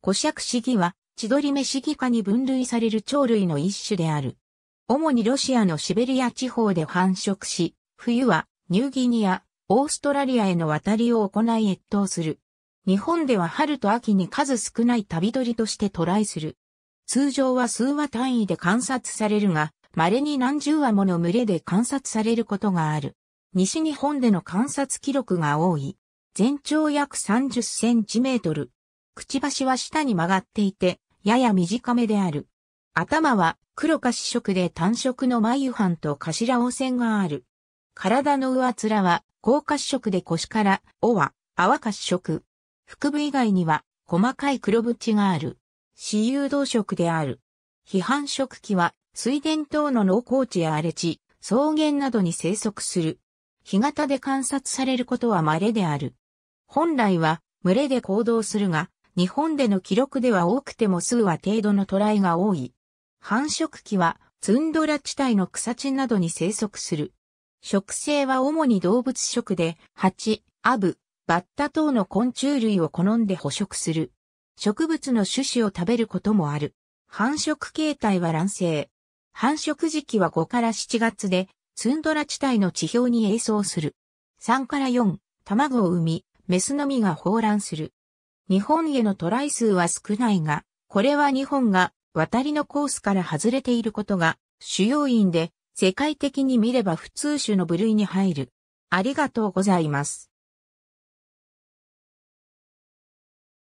古尺シギは、千鳥目シギ科に分類される鳥類の一種である。主にロシアのシベリア地方で繁殖し、冬はニューギニア、オーストラリアへの渡りを行い越冬する。日本では春と秋に数少ない旅鳥として渡来する。通常は数羽単位で観察されるが、稀に何十羽もの群れで観察されることがある。西日本での観察記録が多い。全長約30センチメートル。くちばしは下に曲がっていて、やや短めである。頭は黒褐色で単色の眉斑と頭汚線がある。体の上面は高褐色で腰から尾は泡褐色。腹部以外には細かい黒縁がある。死有動色である。批判色器は水田等の農耕地や荒れ地、草原などに生息する。干潟で観察されることは稀である。本来は群れで行動するが、日本での記録では多くても数は程度のトライが多い。繁殖期はツンドラ地帯の草地などに生息する。食性は主に動物食で、蜂、アブ、バッタ等の昆虫類を好んで捕食する。植物の種子を食べることもある。繁殖形態は卵生。繁殖時期は5から7月で、ツンドラ地帯の地表に営巣する。3から4、卵を産み、メスのみが放卵する。日本へのトライ数は少ないが、これは日本が渡りのコースから外れていることが主要因で世界的に見れば普通種の部類に入る。ありがとうございます。